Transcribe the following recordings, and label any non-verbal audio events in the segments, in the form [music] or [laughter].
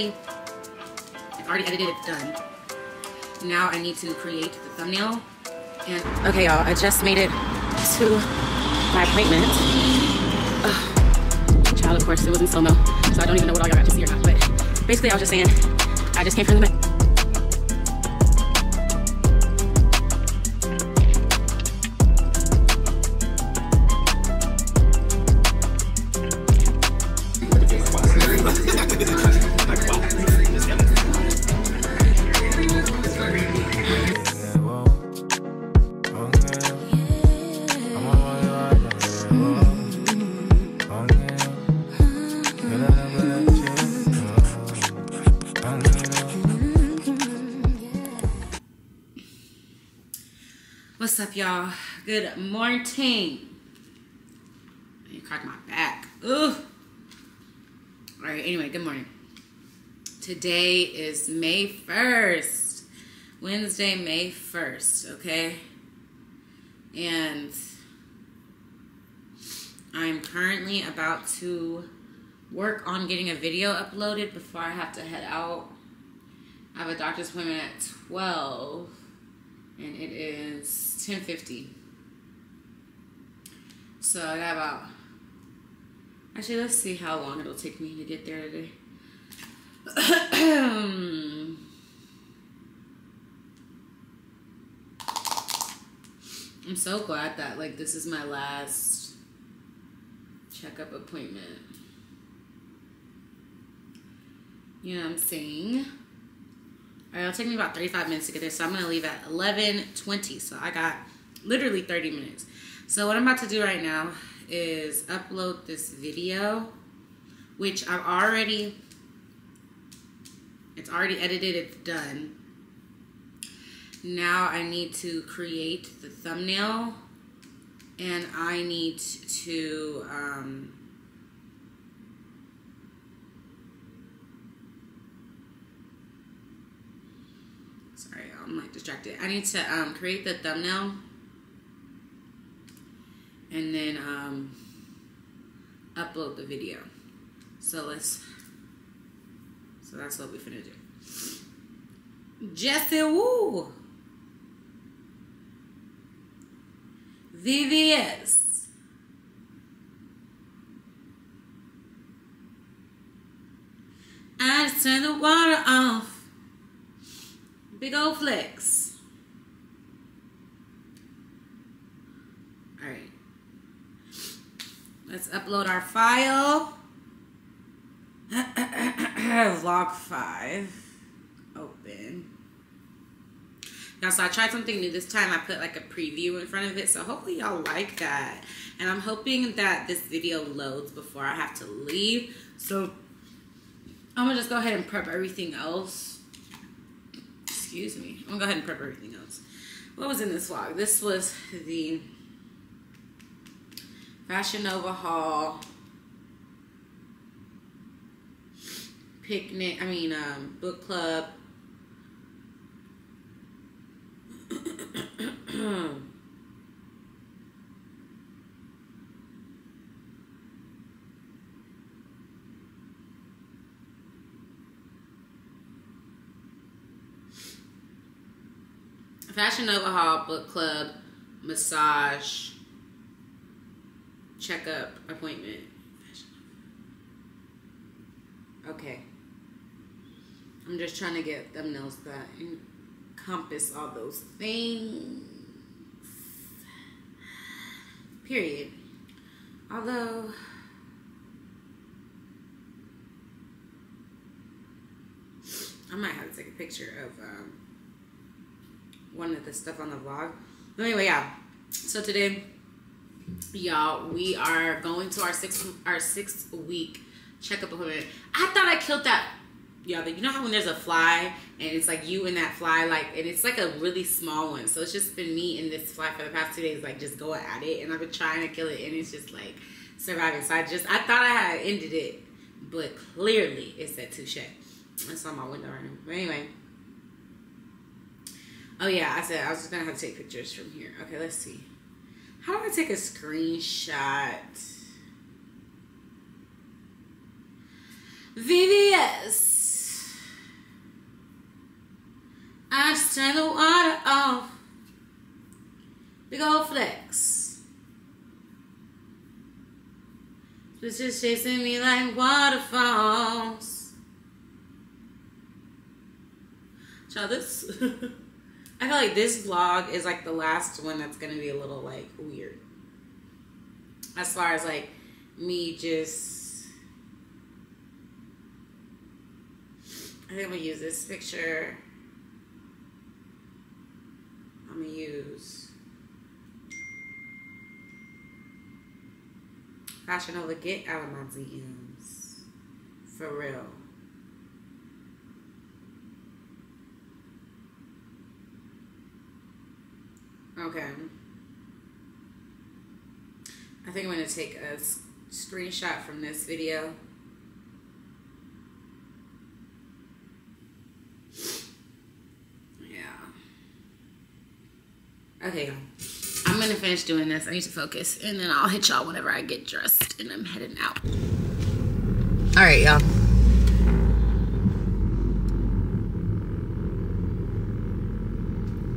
already, it's already edited, it's done. Now I need to create the thumbnail. And okay, y'all, I just made it to my appointment. Ugh. Child, of course, it was in slow mo, so I don't even know what all y'all got to see or not. But basically, I was just saying, I just came from the. What's Good morning. You cracked my back. Ooh. All right, anyway, good morning. Today is May 1st. Wednesday, May 1st, okay? And I'm currently about to work on getting a video uploaded before I have to head out. I have a doctor's appointment at 12 and it is 10.50 so i got about actually let's see how long it'll take me to get there today [clears throat] i'm so glad that like this is my last checkup appointment you know what i'm saying all right, it'll take me about 35 minutes to get there, so I'm to leave at 11.20. So I got literally 30 minutes. So what I'm about to do right now is upload this video, which I've already, it's already edited, it's done. Now I need to create the thumbnail, and I need to, um, sorry, I'm like distracted. I need to um, create the thumbnail and then um, upload the video. So let's, so that's what we're finna do. Jesse Woo! VVS. I just turn the water off. Big old flex. All right. Let's upload our file. [clears throat] Vlog 5. Open. Now, so I tried something new this time. I put like a preview in front of it. So hopefully y'all like that. And I'm hoping that this video loads before I have to leave. So I'm going to just go ahead and prep everything else excuse me. I'm gonna go ahead and prep everything else. What was in this vlog? This was the Fashion Nova haul, picnic. I mean, um, book club. [coughs] Fashion Nova haul, book club, massage, checkup, appointment. Okay. I'm just trying to get thumbnails that encompass all those things. Period. Although, I might have to take a picture of um, one of the stuff on the vlog. But anyway, yeah. So today, y'all, we are going to our six our sixth week checkup appointment. I thought I killed that. Y'all, But you know how when there's a fly and it's like you and that fly, like, and it's like a really small one. So it's just been me and this fly for the past two days, like, just going at it. And I've been trying to kill it, and it's just like surviving. So I just, I thought I had ended it, but clearly it said touche. That's on my window right now. But anyway. Oh yeah, I said I was just gonna have to take pictures from here. Okay, let's see. How do I take a screenshot? VVS. I just turn the water off. Big old flex. This is chasing me like waterfalls. Try this. [laughs] I feel like this vlog is like the last one that's gonna be a little like weird. As far as like me just, I think I'm gonna use this picture. I'm gonna use Fashion Nova. Get out of my DMs. For real. Okay. I think I'm going to take a screenshot from this video. Yeah. Okay, I'm going to finish doing this. I need to focus. And then I'll hit y'all whenever I get dressed. And I'm heading out. All right, y'all.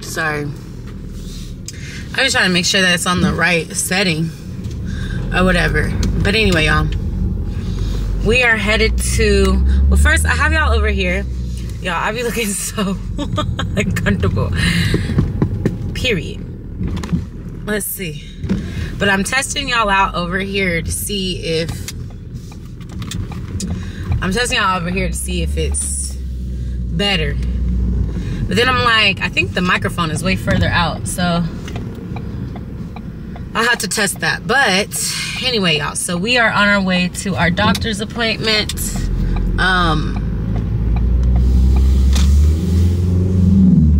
Sorry. I'm just trying to make sure that it's on the right setting or whatever. But anyway, y'all, we are headed to. Well, first, I have y'all over here. Y'all, I be looking [laughs] so uncomfortable. Period. Let's see. But I'm testing y'all out over here to see if. I'm testing y'all over here to see if it's better. But then I'm like, I think the microphone is way further out, so I'll have to test that. But anyway, y'all, so we are on our way to our doctor's appointment. Um,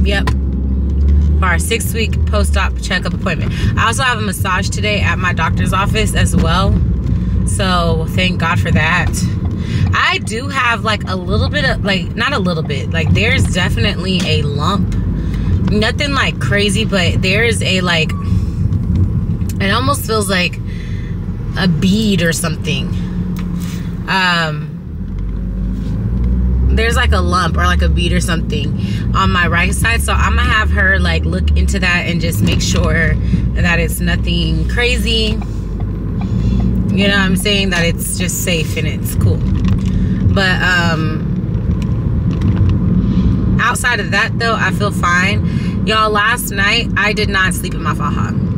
yep. For our six week post op checkup appointment. I also have a massage today at my doctor's office as well. So thank God for that. I do have like a little bit of like not a little bit like there's definitely a lump nothing like crazy but there's a like it almost feels like a bead or something. Um, there's like a lump or like a bead or something on my right side. So I'm gonna have her like look into that and just make sure that it's nothing crazy. You know I'm saying? That it's just safe and it's cool. But um outside of that though, I feel fine. Y'all, last night I did not sleep in my faja.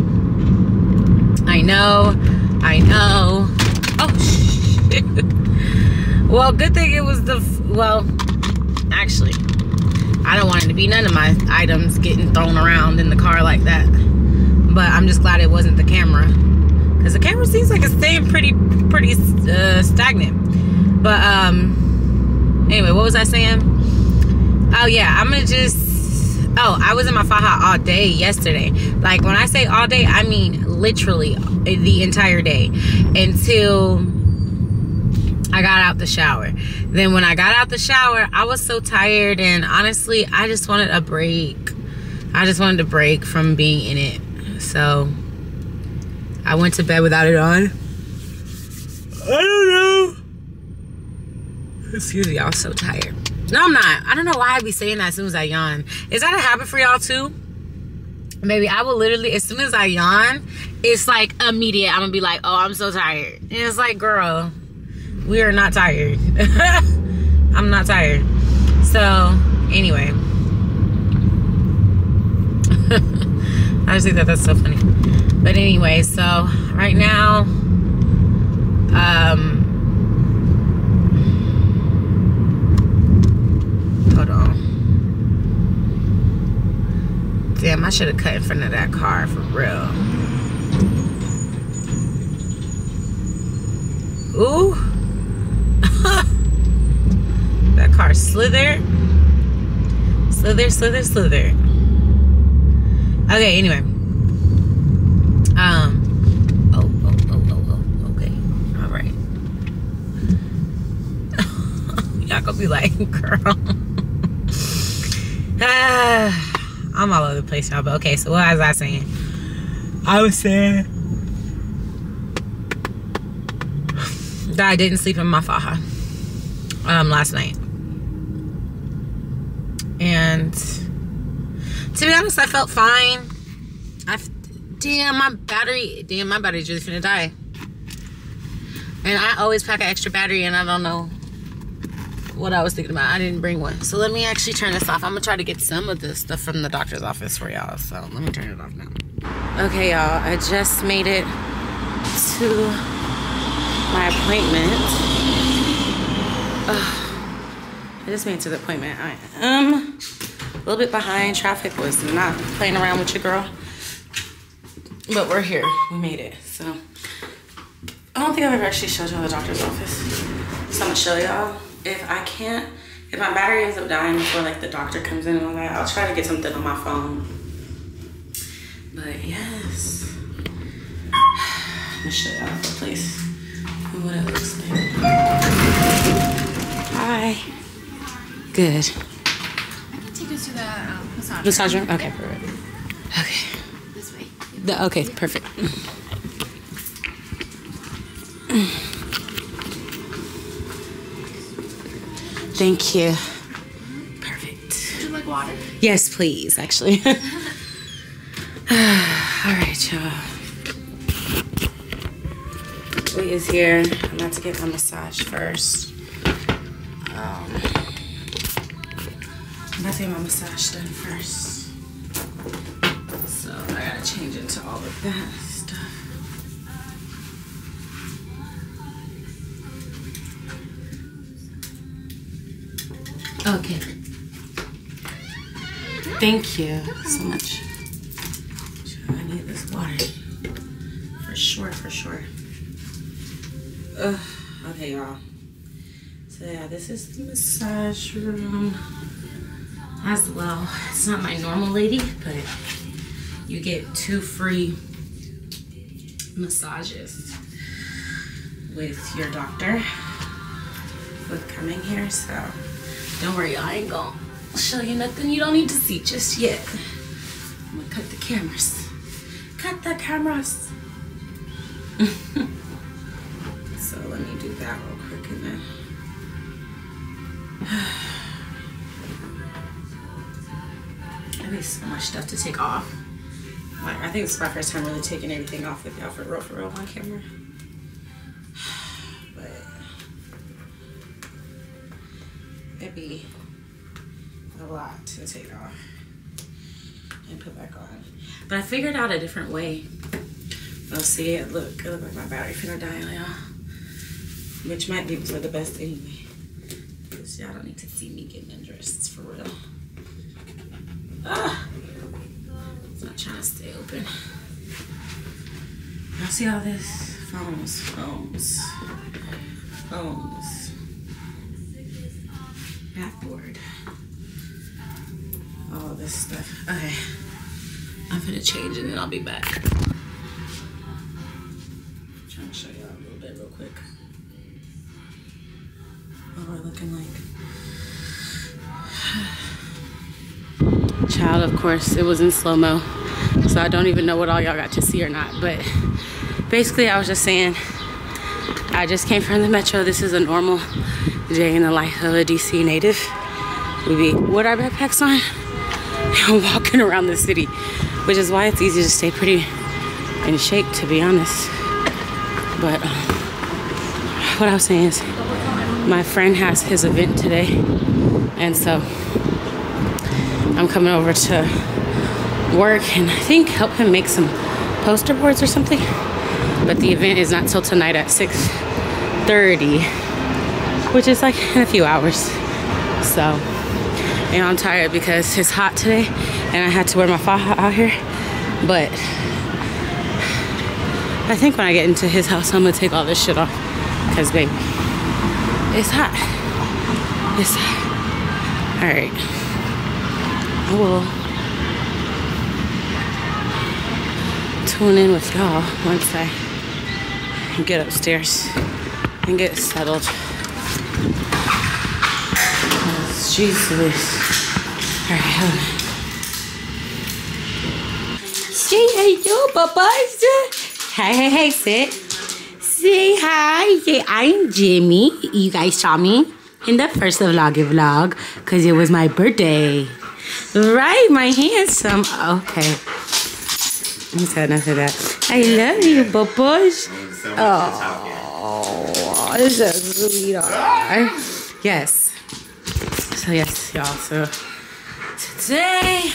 I know. I know. Oh, [laughs] shit. well, good thing it was the, well, actually, I don't want it to be none of my items getting thrown around in the car like that. But I'm just glad it wasn't the camera. Because the camera seems like it's staying pretty, pretty uh, stagnant. But, um, anyway, what was I saying? Oh, yeah, I'm going to just Oh, I was in my faja all day yesterday. Like when I say all day, I mean literally the entire day until I got out the shower. Then when I got out the shower, I was so tired and honestly, I just wanted a break. I just wanted a break from being in it. So I went to bed without it on. I don't know. Excuse me, I was so tired. No, I'm not. I don't know why I be saying that as soon as I yawn. Is that a habit for y'all too? Maybe I will literally, as soon as I yawn, it's like immediate. I'm gonna be like, oh, I'm so tired. And it's like, girl, we are not tired. [laughs] I'm not tired. So, anyway. I just think that that's so funny. But anyway, so right now, um, Hold on. Damn, I should have cut in front of that car for real. Ooh. [laughs] that car slithered. Slither, slither, slither. Okay, anyway. Um. Oh, oh, oh, oh, oh. Okay. All right. [laughs] Y'all gonna be like, [laughs] girl. Ah, I'm all over the place, y'all. But okay, so what was I saying? I was saying that I didn't sleep in my faja um, last night. And To be honest, I felt fine. I damn my battery. Damn my battery's just gonna die. And I always pack an extra battery, and I don't know what I was thinking about. I didn't bring one. So let me actually turn this off. I'm gonna try to get some of this stuff from the doctor's office for y'all. So let me turn it off now. Okay, y'all. I just made it to my appointment. Ugh. I just made it to the appointment. I am a little bit behind. Traffic was not playing around with your girl. But we're here. We made it. So I don't think I've ever actually showed y'all the doctor's office. So I'm gonna show y'all. If I can't, if my battery ends up dying before like the doctor comes in and all that, I'll try to get something on my phone. But yes. I'm gonna show y'all the place and what it looks like. Hi. Good. I can take us to the um, massage. Massage room? Okay, perfect. Okay. This way. The, okay, perfect. [laughs] Thank you. Perfect. Would you like water? Yes, please, actually. [laughs] [sighs] All right, y'all. We is here. I'm about to get my massage first. Um, I'm about to get my massage done first. So I gotta change into all of that Okay. Thank you so much. I need this water. For sure, for sure. Ugh. Okay, y'all. So yeah, this is the massage room as well. It's not my normal lady, but you get two free massages with your doctor with coming here. So don't worry, I ain't gonna show you nothing you don't need to see just yet. I'm gonna cut the cameras. Cut the cameras. [laughs] so let me do that real quick and then. [sighs] I think so much stuff to take off. Like I think this is my first time really taking everything off with y'all for real, for real on camera. Lot to take off and put back on. But I figured out a different way. Oh, see it? Look, it look like my battery finna die y'all. Which might be for the best anyway. Because y'all don't need to see me getting undressed for real. Ah! It's not trying to stay open. Y'all see all this? Phones, phones, phones. Backboard. All of this stuff. Okay. I'm gonna change and then I'll be back. I'm trying to show y'all a little bit real quick. What we're looking like. Child, of course, it was in slow mo. So I don't even know what all y'all got to see or not. But basically, I was just saying, I just came from the metro. This is a normal day in the life of a DC native. We be with our backpacks on [laughs] walking around the city, which is why it's easy to stay pretty in shape, to be honest. But uh, what I was saying is, my friend has his event today, and so I'm coming over to work and I think help him make some poster boards or something. But the event is not till tonight at 6:30, which is like in a few hours. So, and I'm tired because it's hot today, and I had to wear my faja out here. But I think when I get into his house, I'm gonna take all this shit off, cause baby, it's hot. It's hot. All right. I will tune in with y'all once I get upstairs and get settled. Jeez Louise. All right, hold on. Say hello, Papa. Hey, hey, hey, sit. Say hi. Say, I'm Jimmy. You guys saw me in the first vloggy vlog because it was my birthday. Right, my handsome. Okay. He's had enough of that. I love you, Bubbles. Oh, this is a sweetheart. Yes. So yes, y'all. So today,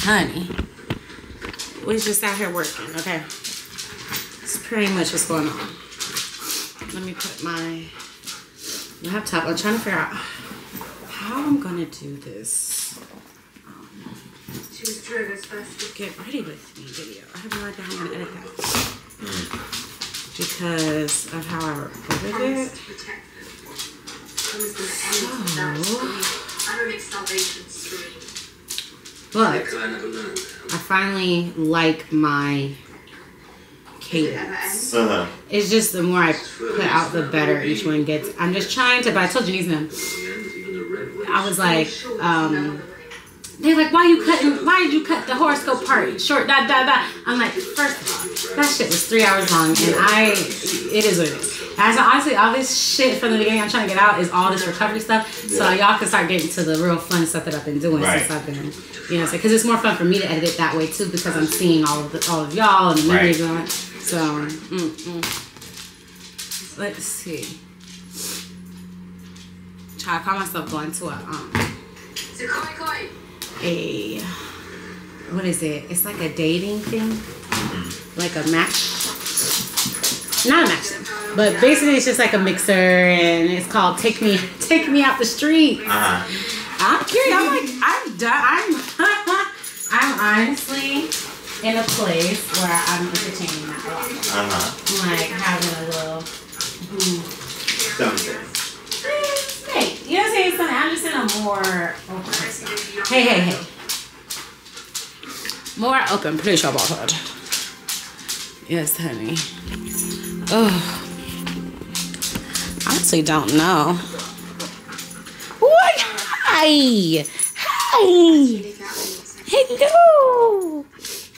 honey, we just out here working. Okay. It's pretty much what's going on. Let me put my laptop. I'm trying to figure out how I'm gonna do this. Um, get ready with me video. I have no idea how I'm gonna edit that because of how I recorded it. But I finally like my cadence. Uh-huh. It's just the more I put out, the better each one gets. I'm just trying to, but I told Janice them. I was like, um, they're like, why you cutting? Why did you cut the horoscope part short? Da da da. I'm like, first of all, that shit was three hours long, and I, it is what it is. As I, honestly, all this shit from the beginning I'm trying to get out is all this recovery stuff, so y'all can start getting to the real fun stuff that I've been doing Right. since I've been, you know, because it's more fun for me to edit it that way too, because I'm seeing all of the, all of y'all and the memories Right. on. So, mm, mm. let's see. Try to call myself going to a um a what is it? It's like a dating thing, like a match. Not a match, but basically it's just like a mixer, and it's called "Take Me Take Me Out the Street." Uh-huh. I'm curious. I'm like I'm done. I'm [laughs] I'm honestly in a place where I'm entertaining that a lot. Uh-huh. I'm like having a little. Something. Hey, you know what I'm saying? Something. I'm just in a more open. Hey, hey, hey. More open, pretty sure about hood. Yes, honey. Oh, honestly, don't know. What? Hi, hi. Hello.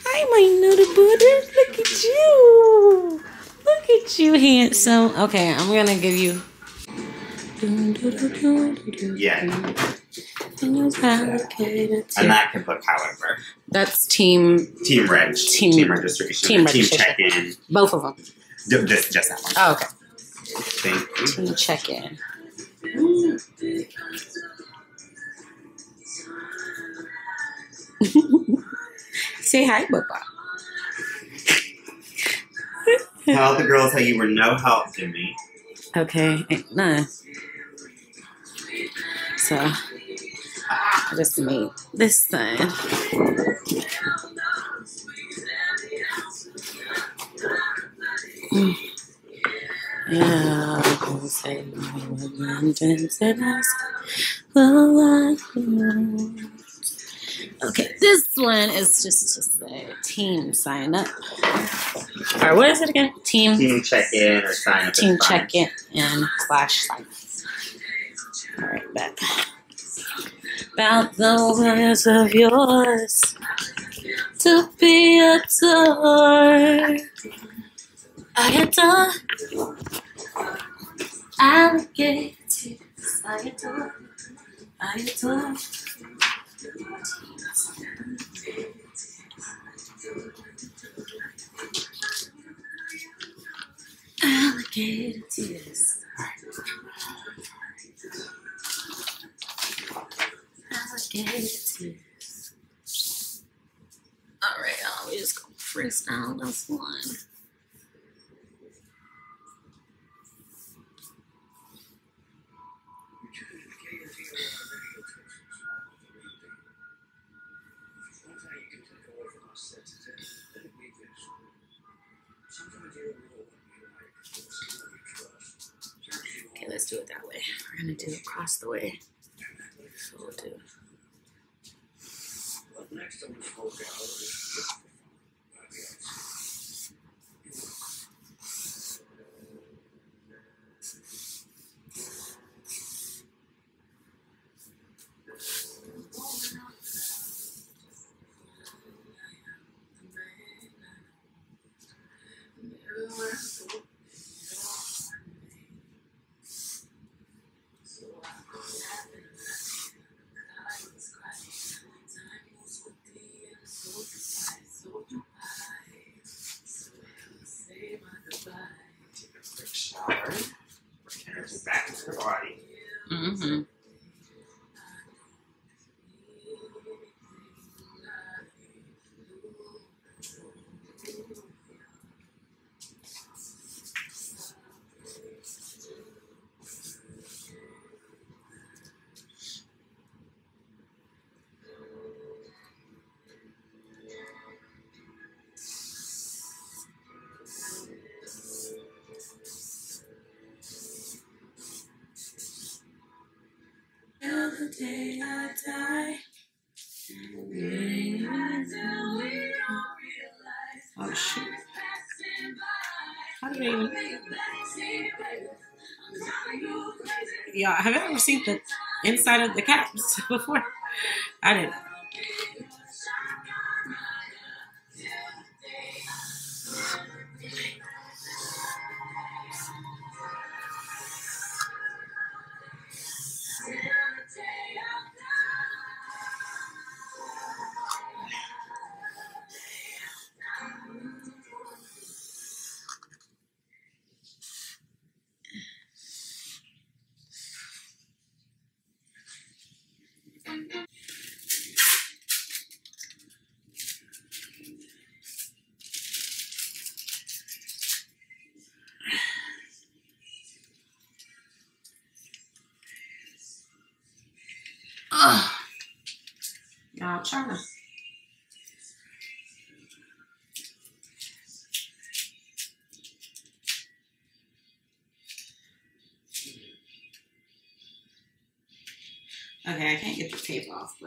Hi, my little butter. Look at you. Look at you, handsome. Okay, I'm gonna give you. Yeah. And that can book, however. That's team, Team reg. Team- Team, registration. team Team check-in. both of them. Ju- Just, just that one. Oh, okay. Thank you. Check in. [laughs] Say hi, Bubba. Tell the girls how you were no help to me. Okay, eh, nah. So, I just made this thing. My remembrance and ask for what Okay, this one is just to say team sign up. Or what is it again? Team Team check-in or sign up. team check in and slash sign. All right, back. About the words of yours to be adored. I adore. Alligators. I adore. I adore. Alligator tears. Alligator tears. Alright, y'all, we just go freestyle this one. Okay, let's do it that way. We're gonna do it across the way. So we'll do. Y'all, have you ever seen the inside of the caps [laughs] before? I didn't.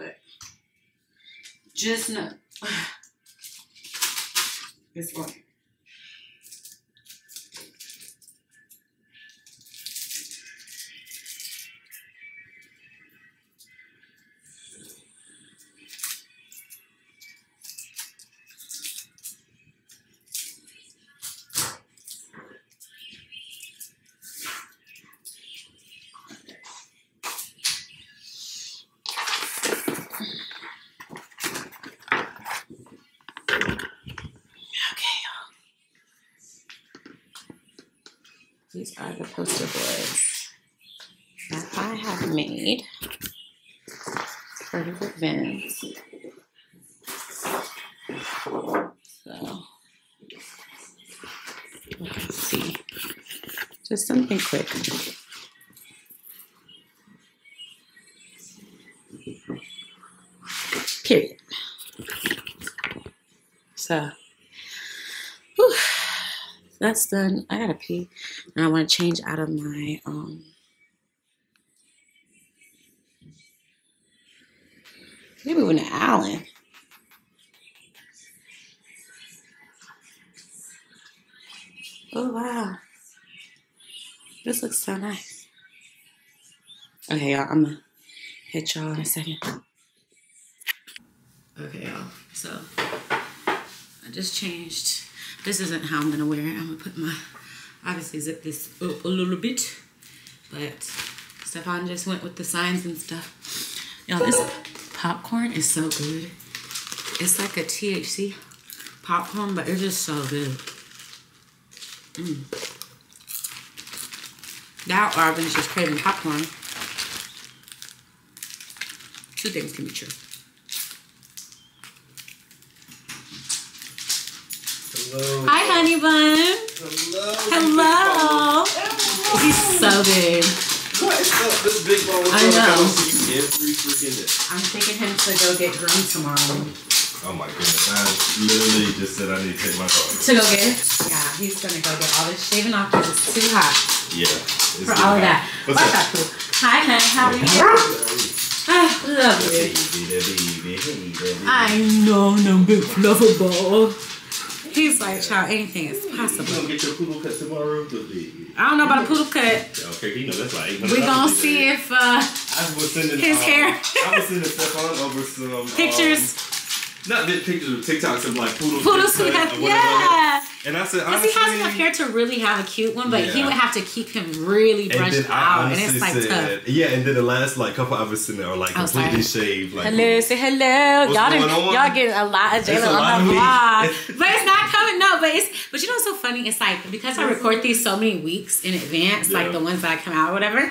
But just know it's [sighs] going. Okay, y'all. These are the poster boards that I have made for the events. So, let's see. Just something quick. Period. So, whew, that's done. I gotta pee, and I want to change out of my um. Moving to Allen. Oh wow, this looks so nice. Okay, y'all, I'm gonna hit y'all in a second. Okay, y'all. So I just changed. This isn't how I'm gonna wear it. I'm gonna put my obviously zip this up a little bit, but Stephon just went with the signs and stuff. Y'all, this popcorn is so good. It's like a THC popcorn, but it's just so good. Mm. Or I've been just craving popcorn. Two things can be true. Hello. Hi, honey bun. Hello. Hello. He's so big. What is up? This big ball I know. Come see you every freaking day. I'm taking him to go get groomed tomorrow. Oh my goodness. I literally just said I need to take my car. To go get? Yeah, he's gonna go get all this shaving off because it's too hot Yeah. For all of that. What's up? cool? Hi, honey. How are you? Ah, love you. baby, hey, baby. I know, fluffy ball. He's like, child, anything is You gonna possible. get your poodle cut tomorrow? I don't know about a poodle cut. Okay, you know that's like We gonna see if uh, I was sending his um, hair. I was sending Stephon over some [laughs] um, pictures. not big pictures of TikToks of like poodles. Poodles, cut yeah. And I said, Because he has enough hair to really have a cute one, but he would have to keep him really brushed out, and it's like said, tough. yeah, and then the last like couple hours in there are like completely shaved. Like, Hello, say hello. Y'all, on? y'all getting a lot of Jalen on the me. vlog, [laughs] but it's not coming. No, but it's but you know what's so funny? It's like because I record these so many weeks in advance, like the ones that I come out, or whatever.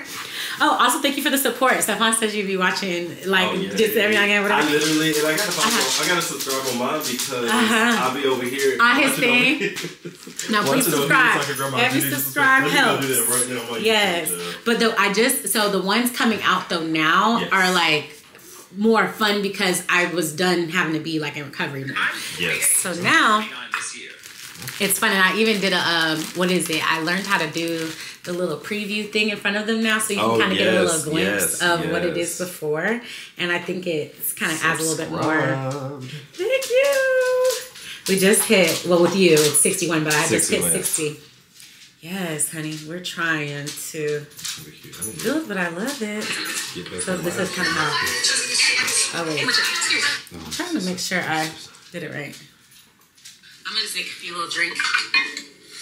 Oh, also thank you for the support. Stephon says you'd be watching like Oh, yeah. just every now and again, I literally, and I gotta follow, Uh-huh. I gotta subscribe on mine because Uh-huh. I'll be over here On his thing. Here. Now please Watching over here subscribe. so I can grab my Every videos. subscribe Let me helps. do that right now while Yes, do but though I just so the ones coming out though now Yes. are like more fun because I was done having to be like in recovery now. Yes. So now It's fun, and I even did a um, what is it? I learned how to do the little preview thing in front of them now, so you can Oh, kind of get a little glimpse yes, of what it is before, and I think it's kind of adds a little bit more. Thank you. We just hit well with you. It's sixty one, but I just hit sixty. Yes, honey, we're trying to Really. I do it, but I love it. So this is kind of how. Oh wait, I'm trying to make sure I did it right. I'm gonna take a little drink.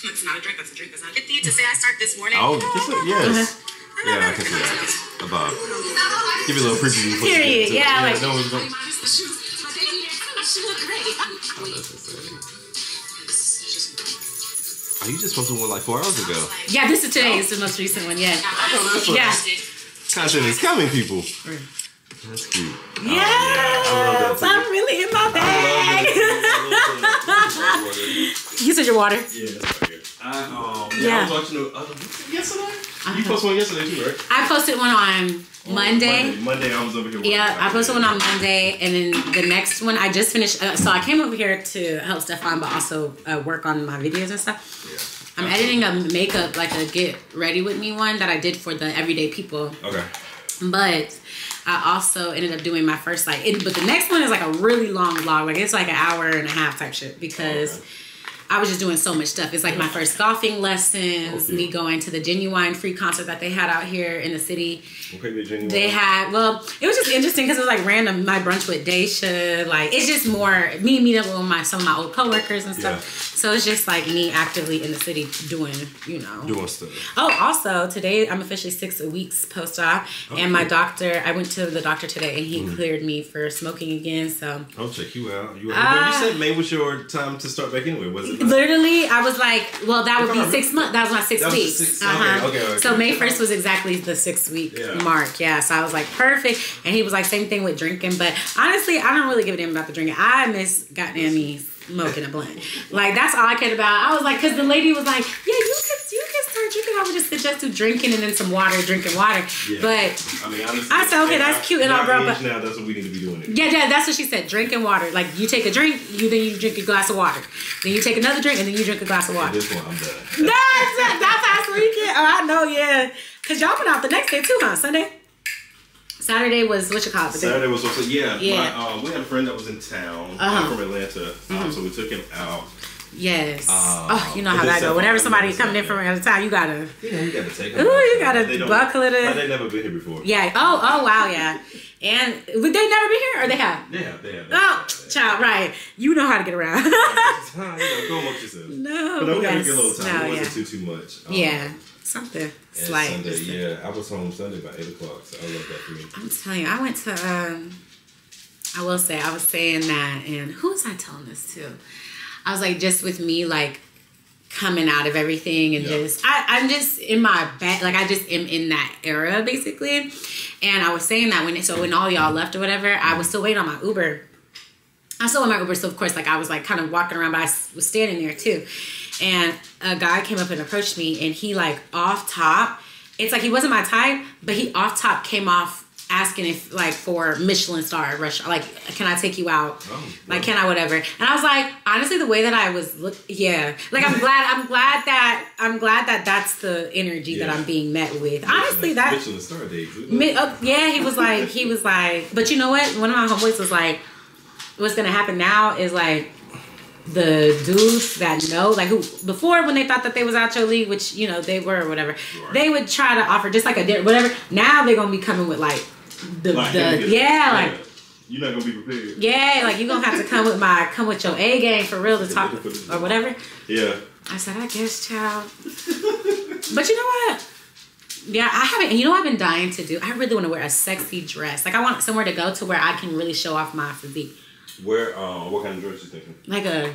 It's not a drink. That's a drink. That's not. Fifty to say I start this morning. Oh, this is, yes. Uh-huh. Yeah, I can see that. About. Give you a little preview. before you get Period. into it. Yeah, like- no, it's going. She look great. That's insane. Oh, you just posted one like four hours ago. Yeah, this is today. It's the most recent one. Yeah. Oh. Yeah. Content is coming, people. That's cute. Oh, yeah, Yes, I'm really in my bag. I [laughs] you said your water. Yeah, that's right here. I, um, yeah, Yeah. I was watching the other yesterday. You posted one yesterday too, right? I posted one on On Monday. Monday, Monday I was over here. Yeah. I posted one on Monday, and then the next one I just finished. Uh, so I came over here to help Stephon, but also uh, work on my videos and stuff. Yeah. I'm editing a makeup, like a get ready with me one that I did for the everyday people. Okay. But I also ended up doing my first like, it, but the next one is like a really long vlog. Like it's like an hour and a half type shit because Okay. I was just doing so much stuff. It's like my first golfing lessons, Okay. me going to the genuine free concert that they had out here in the city. Okay, the genuine. They had well, it was just interesting because it was like random. My brunch with Daisha, like it's just more me meeting up with my some of my old coworkers and stuff. Yeah. So it's just like me actively in the city doing, you know, doing stuff. Oh, also today I'm officially six weeks post op, and my doctor. I went to the doctor today, and he cleared me for smoking again. So I'll check you out. You, Ah. you said May was your time to start back anyway, was it? Literally, I was like, well, that would be six months. That was my six That weeks. six- uh-huh. okay, okay, okay. So May first was exactly the six week Yeah. mark. Yeah. So I was like, perfect. And he was like, same thing with drinking. But honestly, I don't really give a damn about the drinking. I miss goddamn me smoking a blunt. Like that's all I cared about. I was like, because the lady was like, yeah, you could you could start drinking. I would just suggest to drinking and then some water, drinking water. Yeah. But I mean, honestly, I said, okay, that's our- cute and all, bro, but- now that's what we need to be doing. Yeah, yeah, that's what she said. Drinking water. Like you take a drink, you then you drink a glass of water. Then you take another drink, and then you drink a glass of At water. this point, I'm done. That's that's how weekend. Oh, I know, yeah. Cause y'all went out the next day too, huh? Sunday. Saturday was what you call it? Saturday was to, yeah. Yeah. My, um, we had a friend that was in town Uh-huh. From Atlanta, um, so we took him out. Yes. Uh, oh, you know how that go. sound Whenever fun. somebody coming in from out of town, you gotta. You know, you gotta take Ooh, him. you gotta They buckle it in. Like, they never been here before. Yeah. Oh, oh, wow, yeah. And would they never been here, or they have? They have, they have. Oh, child, right. You know how to get around. [laughs] you know, [laughs] go amongst yourselves. no. But no, we yes. get a little time. No, it wasn't too too much. Um, Yeah. Something slight. Sunday, yeah, I was home Sunday by eight o'clock, so I love that for me. I'm telling you, I went to. um I will say, I was saying that, and who was I telling this to? I was like, just with me, like coming out of everything, and Yeah. just I, I'm just in my back, like I just am in that era basically. And I was saying that when it, so when all y'all left or whatever, I was still waiting on my Uber. I was still on my Uber, so of course, like I was like kind of walking around, but I was standing there too. And a guy came up and approached me, and he like off top, it's like he wasn't my type, but he off top came off asking if like for Michelin star restaurant, like can I take you out? Oh, like can I whatever? And I was like, honestly, the way that I was look, yeah, like I'm glad, I'm glad that I'm glad that that's the energy that I'm being met with. Honestly, that Michelin star date. Mi- uh, yeah, he was like, he was like, but you know what? One of my homeboys was like, what's gonna happen now is like the dudes that know, like who before when they thought that they was out your league, which you know they were or whatever, Right. they would try to offer just like a whatever. Now they're gonna be coming with like the, Like, the yeah, like you're not gonna be prepared. yeah, like you're gonna have to come with my come with your A game for real to talk or whatever. Yeah. I said, I guess, child. but you know what? Yeah, I haven't. You know, what I've been dying to do. I really want to wear a sexy dress. Like, I want somewhere to go to where I can really show off my physique. Where? Uh, what kind of dress you thinking? Like a,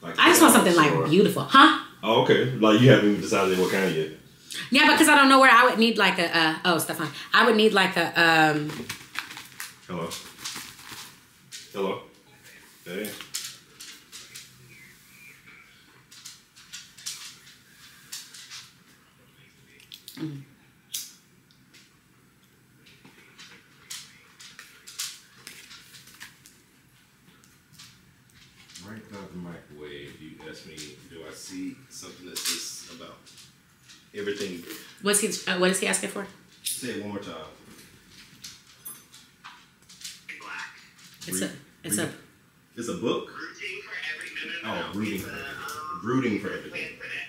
Like I just want something like beautiful, huh? Oh, okay. Like you haven't even decided what kind yet. Yeah, because I don't know where I would need like a. Uh, oh, Stephon, I would need like a. um Hello. Hello. Hey. Right How the microwave? You asked me, do I see something that's this about everything? What's he? Uh, what is he asking for? Say it one more time. Black. It's a. It's a. It's a book. Rooting for every. No, Oh, no, no, no. rooting for a, everything. um, Rooting for plan everything. for that.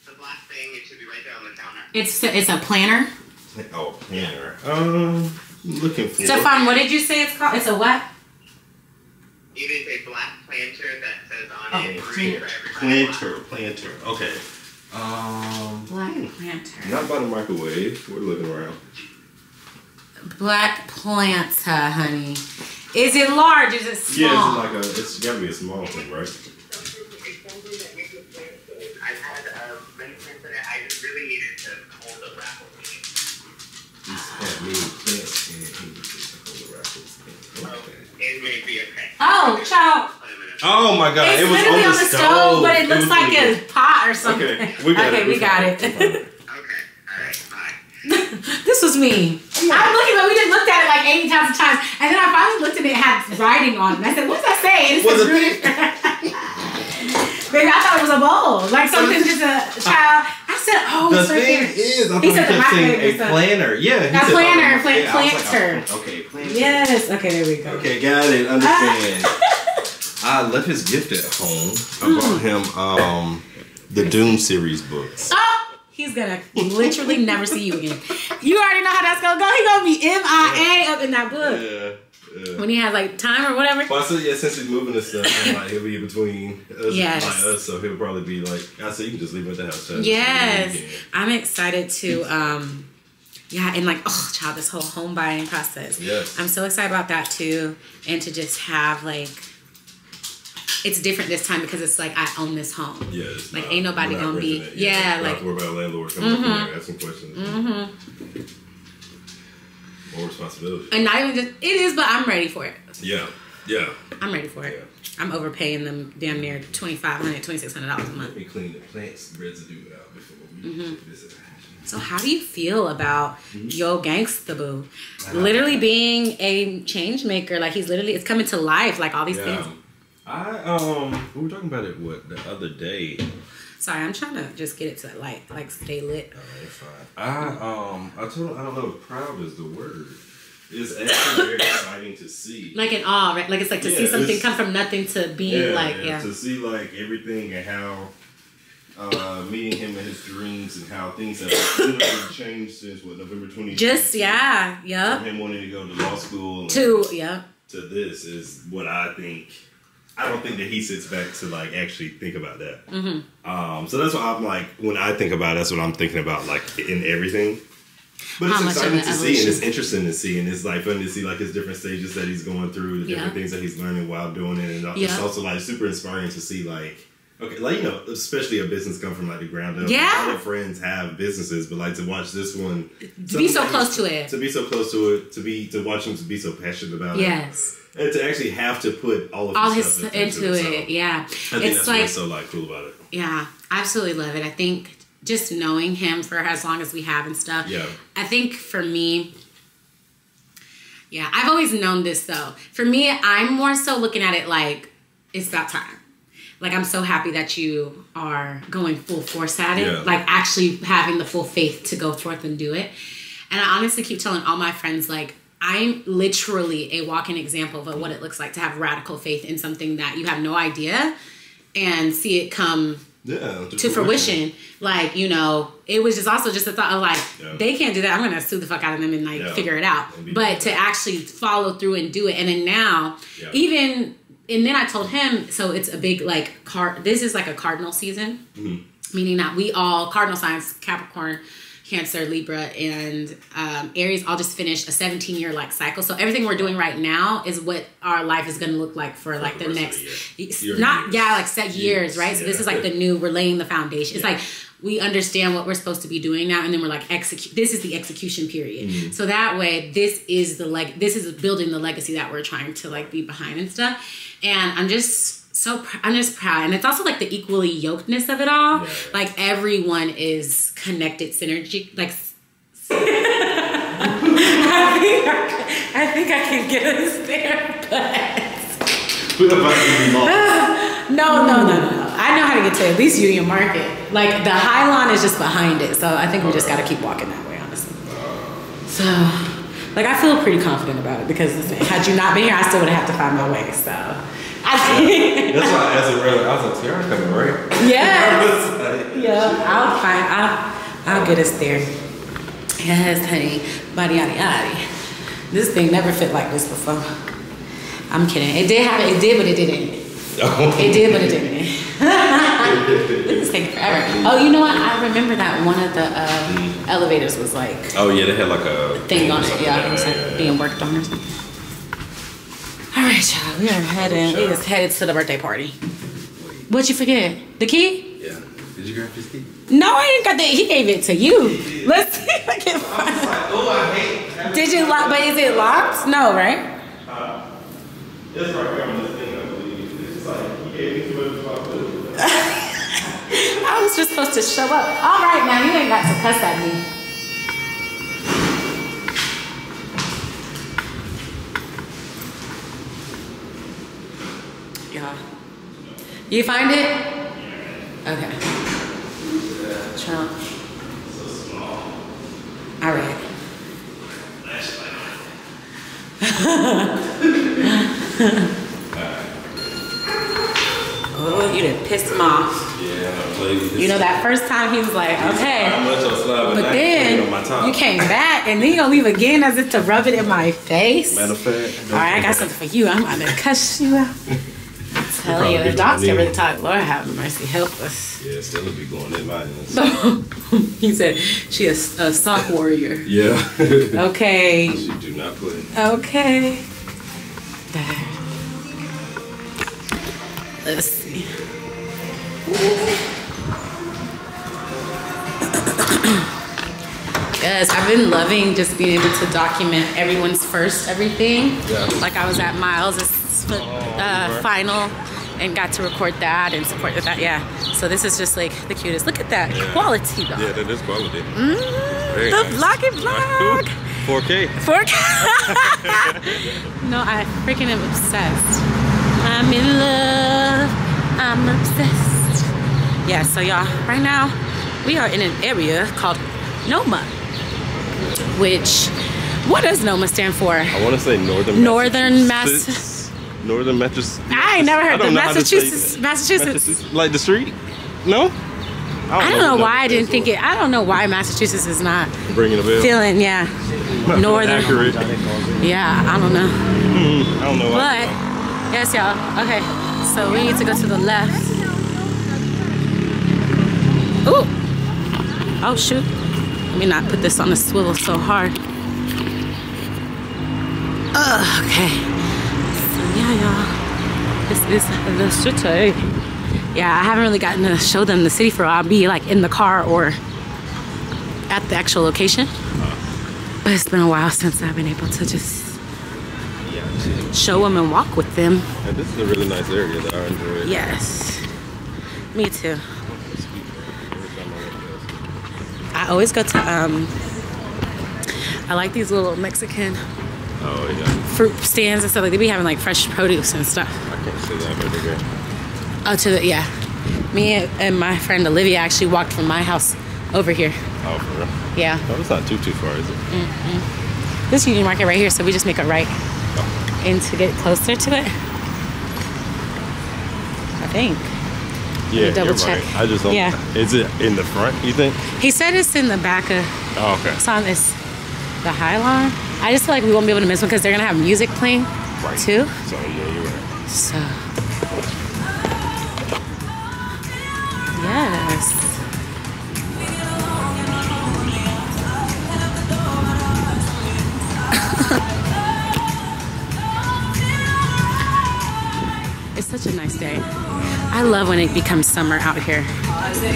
It's a black thing. It should be right there on the counter. It's it's a planner. Oh, planner. Um, looking for. Stephon, what did you say it's called? It's a what? It is a black planter that says on Oh, it, rooting for everybody. Planter, planter. Okay. Um, Black planter. not by the microwave. We're looking around. Black planta, honey. Is it large? Is it small? Yeah, it's like a. It's gotta be a small thing, right? It's something that makes it plant good. I've had uh, many plants in it. I just really needed to hold the raffle. He's had many plants in it. He was just hold the raffles. Okay. It may be okay. Oh, child. Put 'em in a- Oh my god! It's it was literally on the, stove, but it looks was like on a the- pot or something. Okay, we got okay, it. we got found it. It. Okay. All right. Bye. this was me. I'm looking, but we just looked at it like 80,000 times. And then I finally looked and it had writing on it. And I said, what's that say? And it Was says it [laughs] [laughs] Baby, I thought it was a bowl. Like something just a child. I said, oh, The it's right thing there. is, I He said the microwave a planner. Yeah, he A said, planner, oh, plant- yeah, I was like, planter. oh, okay, planter. Yes. Okay, there we go. Okay, got it. Understand. [laughs] I left his gift at home. I bought him um the Dune series books. Oh, he's gonna literally never see you again. You already know how that's gonna go. He gonna be MIA up in that book. Yeah. Yeah. When he has like time or whatever. Well, I said, yeah, since he's moving and stuff, I'm like he'll be between us, Yes. like us, so he'll probably be like, I said, you can just leave him at the house. child. Yes. I'm excited to um yeah, and like oh child, this whole home buying process. Yes. I'm so excited about that too. And to just have like it's different this time because it's like I own this home. Yeah, it's Like, not- ain't nobody gonna be- yeah, We're like- worried about a landlord coming up Mhm. here asking questions. Mm-hmm. More responsibility. And not even just it is, but I'm ready for it. Yeah, yeah. I'm ready for it. I'm overpaying them damn near $2,500, $2,600 a Let month. me clean the plants residue out before we Mm-hmm. take this. So how do you feel about Mm-hmm. Yo Gangsta Boo? Literally being a change maker. Like he's literally it's coming to life, like all these Yeah. things. I um we were talking about it what the other day. Sorry, I'm trying to just get it to like like stay lit. Oh, you're fine. I um I told I don't know if proud is the word. It's actually very [laughs] exciting to see. Like an awe, right? Like it's like to see something come from nothing to being like yeah. To see like everything and how uh, meeting him and his dreams and how things have literally [coughs] changed since what November twenty. Just yeah, From yep. him wanting to go to law school To yeah. to this is what I think. I don't think that he sits back to like actually think about that. Mm-hmm. Um, so that's what I'm like when I think about. it, That's what I'm thinking about, like in everything. But it's How of exciting to see, and it's interesting to see, and it's like fun to see like his different stages that he's going through, the different things that he's learning while doing it, and it's Yeah. also like super inspiring to see like. Okay, like you know, especially a business come from like the ground up. Yeah. All the friends have businesses, but like to watch this one, To be so close to it. to be so close to it, to be to watch him to be so passionate about it, Yes. And to actually have to put all of All his into so it, yeah. I think It's that's like what's so like cool about it. Yeah, I absolutely love it. I think just knowing him for as long as we have and stuff. Yeah. I think for me, yeah, I've always known this though. For me, I'm more so looking at it like it's about time. Like I'm so happy that you are going full force at it. Yeah. Like actually having the full faith to go forth and do it. And I honestly keep telling all my friends like I'm literally a walking example of what it looks like to have radical faith in something that you have no idea and see it come Yeah, to fruition. Like, you know, it was just also just a thought of like, Yeah. they can't do that. I'm gonna sue the fuck out of them and like Yeah. figure it out. But to actually follow through and do it. And then now, even and then I told him, so it's a big like car, this is like a cardinal season. Mhm. Meaning that we all cardinal signs, Capricorn, Cancer, Libra, and um, Aries all just finished a 17 year like cycle. So everything we're doing right now is what our life is going to look like for like the the, next, the year. not yeah, like set years, Years, right? So this is like the new. We're laying the foundation. It's Yeah. like we understand what we're supposed to be doing now, and then we're like execute. This is the execution period. Mm-hmm. So that way, this is the like this is building the legacy that we're trying to like be behind and stuff. And I'm just so pr- I'm just proud, and it's also like the equally yokedness of it all. Yeah. Like everyone is connected, synergy, like. I, think I, I think I can get us there, but We're about to be lost. No, no, no, no, no. I know how to get to at least Union Market. Like the High Lawn is just behind it, so I think we just got to keep walking that way, honestly. So, like, I feel pretty confident about it because listen, had you not been here, I still would have had to find my way. So, I [laughs] That's why asked it earlier. I was like, Tiara coming, right? yeah, [laughs] like, yeah, I'll find, I'll, I'll get us there. Yes, honey, body yada yada. This thing never fit like this before. I'm kidding. It did have, it did, but it didn't. [laughs] It did, but it didn't. this is taking forever. Oh, you know what? I remember that one of the uh, elevators was like Oh yeah, they had like a thing on it. Yeah, it was like being worked on or something. All right, y'all. We are heading. We just headed to the birthday party. What'd you forget? The key? Yeah. Did you grab his key? No, I didn't got that. He gave it to you. Let's see if I can find it. oh, I hate. Did you lock? But is it locked? No, right? Uh, it's right here on this thing, I believe. It's like he gave me too much responsibility. I was just supposed to show up. All right, now you ain't got to cuss at me. Yeah. You find it? Okay. Trump. All right. [laughs] oh, you done pissed him off. Yeah. You know that first time he was like, okay. How much on slide, But I ain't playing on my then you came back and then you gonna leave again as if to rub it in my face. Matter of fact. All right, I got something for you. I'm about to cuss you out. [laughs] You, the get docs knee. really talk. Lord have mercy, help us. Yeah, still will be going in my [laughs] he said she a, a sock warrior. Yeah. [laughs] Okay, she do not play. okay. Let's see. [coughs] Yes, I've been loving just being able to document everyone's first everything. Yeah. Like I was at Miles' uh, final and got to record that and support with that. Yeah. So this is just like the cutest. Look at that quality, though. Yeah, that is quality. Mm, the nice. vloggy vlog. 4K. Fork. [laughs] no, I freaking am obsessed. I'm in love. I'm obsessed. Yeah, so y'all, right now we are in an area called Noma, which, what does Noma stand for? I want to say Northern Northern Massachusetts. Northern Massachusetts. I ain't never heard don't know to say Massachusetts. Massachusetts. Like the street? No? I don't know what why I didn't think it. I don't know why Massachusetts is not. Bringing a bell. feeling, yeah, [laughs] northern. Accurate. Yeah, I don't know. Mm-hmm. I don't know. why. But yes, y'all. Okay, so we need to go to the left. Ooh. Oh shoot. Let me not put this on the swivel so hard. Ugh, okay. Yeah, y'all. This is the city. Yeah, I haven't really gotten to show them the city for a while. I'll be like in the car or at the actual location. But it's been a while since I've been able to just show them and walk with them. And this is a really nice area that I enjoy. Yes. Me too. I look at I always go to um I like these little Mexican. Oh yeah. fruit stands and stuff like they be having like fresh produce and stuff. I can't see that every day. Oh to the yeah. Me and- my friend Olivia actually walked from my house over here. Oh, for real? Yeah. No, it's not too too far, is it? This Union Market right here, so we just make a right oh. and to get closer to it. I think. Yeah, double check. right. I just don't. Yeah. Is it in the front? You think? He said it's in the back of Oh, okay. it's on this the High Lawn. I just feel like we won't be able to miss one because they're gonna have music playing Right. too. So yeah, you're right. So yes. [laughs] it's such a nice day. I love when it becomes summer out here.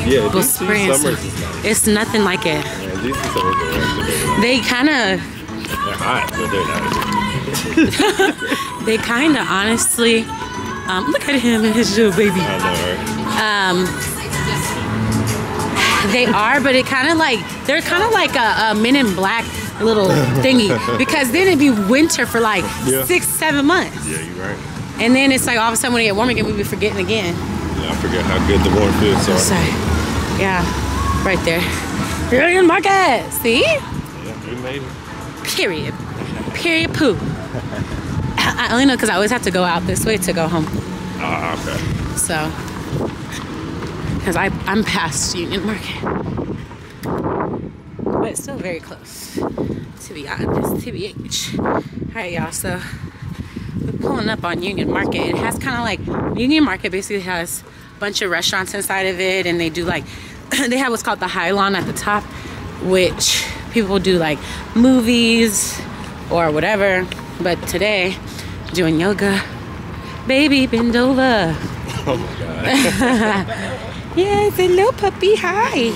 Yeah, Well, spring. summers. summer. It's nothing like it. Man, DC are actually They kind of they're hot, but they're not. [laughs] They kind of honestly, um, look at him and his little baby. I know, right? Um, they are, but it kind of like they're kind of like a, a Men in Black little thingy [laughs] because then it'd be winter for like Yeah. six, seven months, Yeah, you're right. And then it's like all of a sudden when it get warm again, we be forgetting again. Yeah, I forget how good the warm feels. So, So, yeah, right there. Union Market. See? yeah, we made it. Period. Period. Poo. I only know because I always have to go out this way to go home. Ah, okay. So, because I'm past Union Market. But it's still very close, to be honest, TBH. Alright, y'all, so we're pulling up on Union Market. It has kind of like, Union Market basically has a bunch of restaurants inside of it, and they do like, [clears throat] they have what's called the High Lawn at the top, which people do like movies or whatever. But today, doing yoga. Baby, bend over. [laughs] Oh my god. [laughs] Yes, hello puppy. Hi.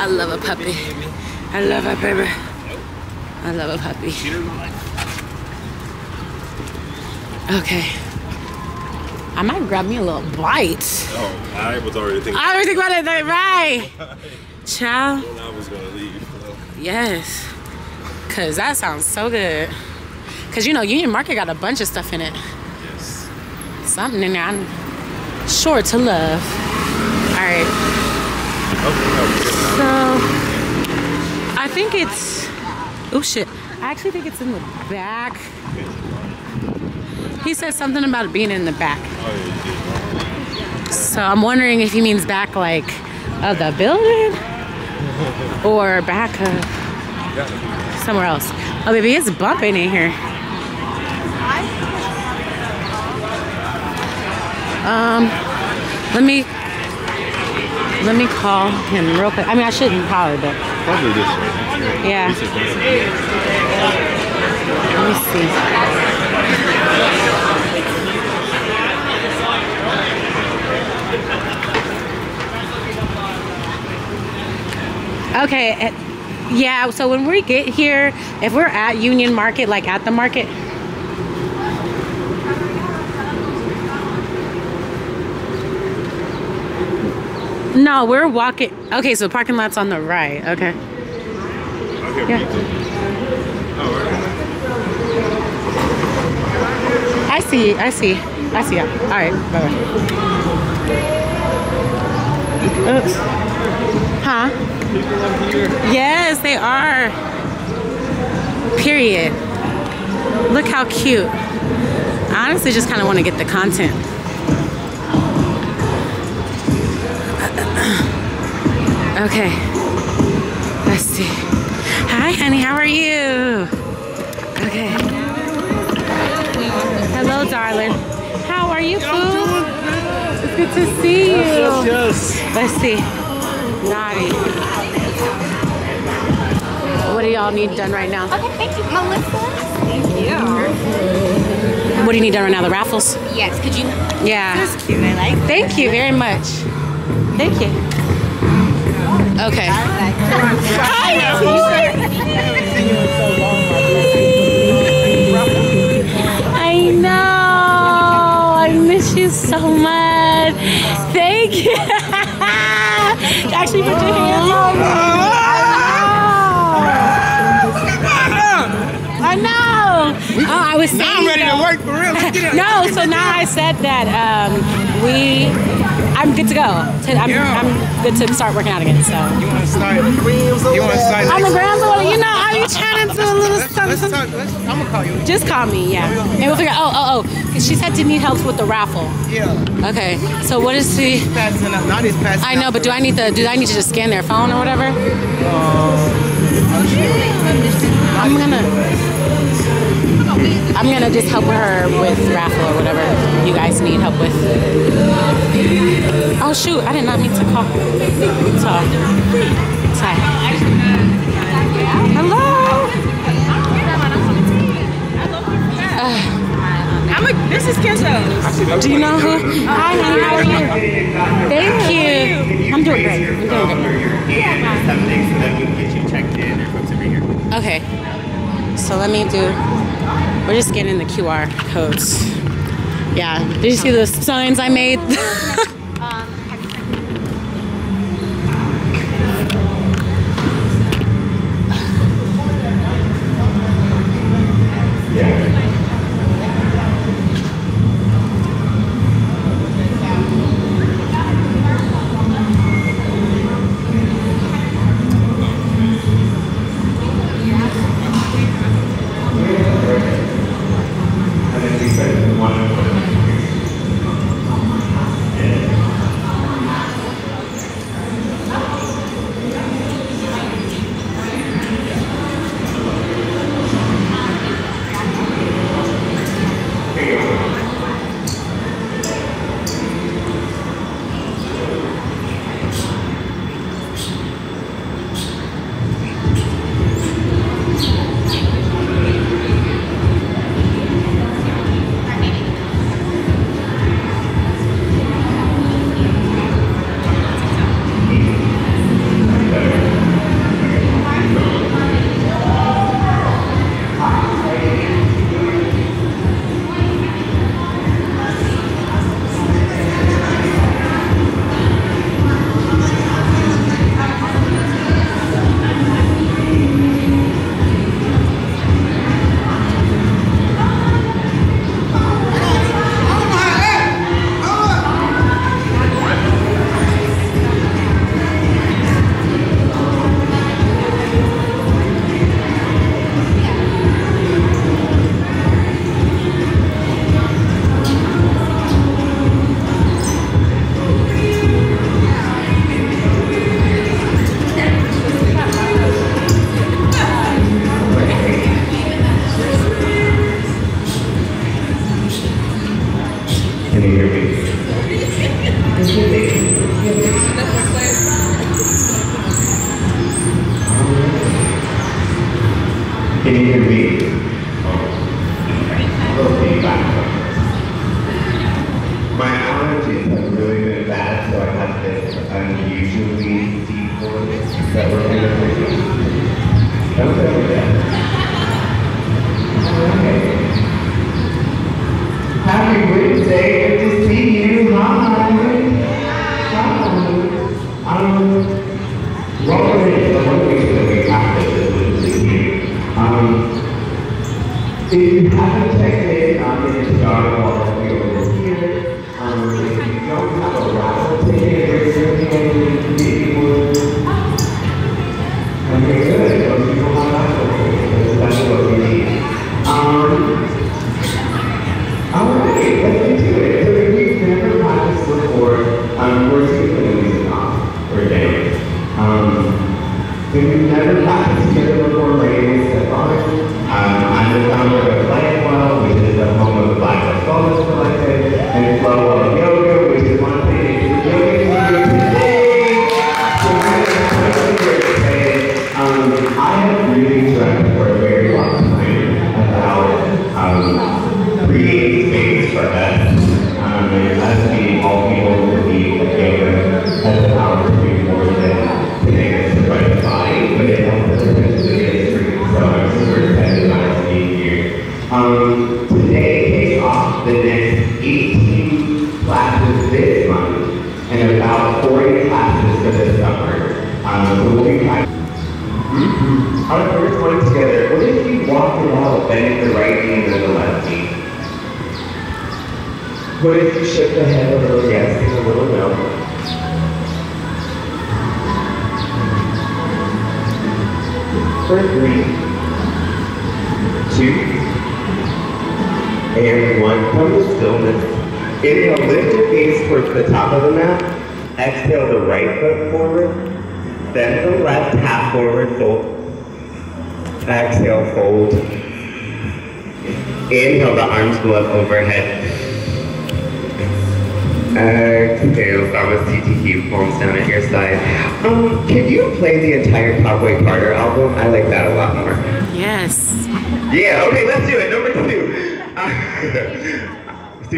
I love a puppy. I love a baby. I love a puppy. Okay. I might grab me a little bite. oh, I was already thinking I was thinking about it, right? [laughs] Child. I was gonna leave. Yes. Cause that sounds so good. Cause you know Union Market got a bunch of stuff in it. Yes. Something in there I'm sure to love. All right. So I think it's oh shit. I actually think it's in the back. He said something about it being in the back. Oh, So I'm wondering if he means back like of the building or back of yeah, you did. You gotta be. somewhere else. Oh baby, it's bumping in here. Um let me let me call him real quick. I mean I shouldn't probably, but Probably this way. yeah. This is better. Let me see. Okay, eh, yeah, so when we get here, if we're at Union Market, like at the market, no, we're walking. Okay, so parking lot's on the right. Okay. Okay, Yeah. Oh, okay. I see. I see. I see. All right. Bye bye. Oops. Huh? People up here. Yes, they are. Period. Look how cute. I honestly just kind of want to get the content. [clears throat] Okay. Let's see. Hi, honey. How are you? Okay. Hello, darling. How are you, Pooh? It's good to see you. Yes. Let's see. Naughty. What do y'all need done right now? Okay, thank you, Melissa. Thank you. What do you need done right now? The raffles? Yes, could you? Yeah. That's cute. I like. Thank you very much. Thank you. Okay. I know. I miss you so much. Thank you. Said that um, we, I'm good to go. I'm, Yeah. I'm good to start working out again. So You want to start? You want to start? next- ground, so you know, I you trying to do a little Let's, something. let's talk. Let's, I'm gonna call you. Just call me, yeah, and we'll figure. out. Oh, oh, oh. 'cause She said to need help with the raffle. Yeah. Okay, so what is the? Passing up. Not his passing. I know, but do I need to? Do I need to just scan their phone or whatever? I'm gonna. I'm gonna just help her with raffle or whatever you guys need help with. Oh shoot! I did not mean to call. Sorry. Sorry. Hello. Uh, I'm a, this is Kendall. Do you know who? Hi, honey. How are you? Thank you. I'm doing great. I'm doing great. Something so that we can get you checked in or folks over here. Okay. So let me do. We're just getting the QR codes. Yeah. Did you see the signs I made? [laughs]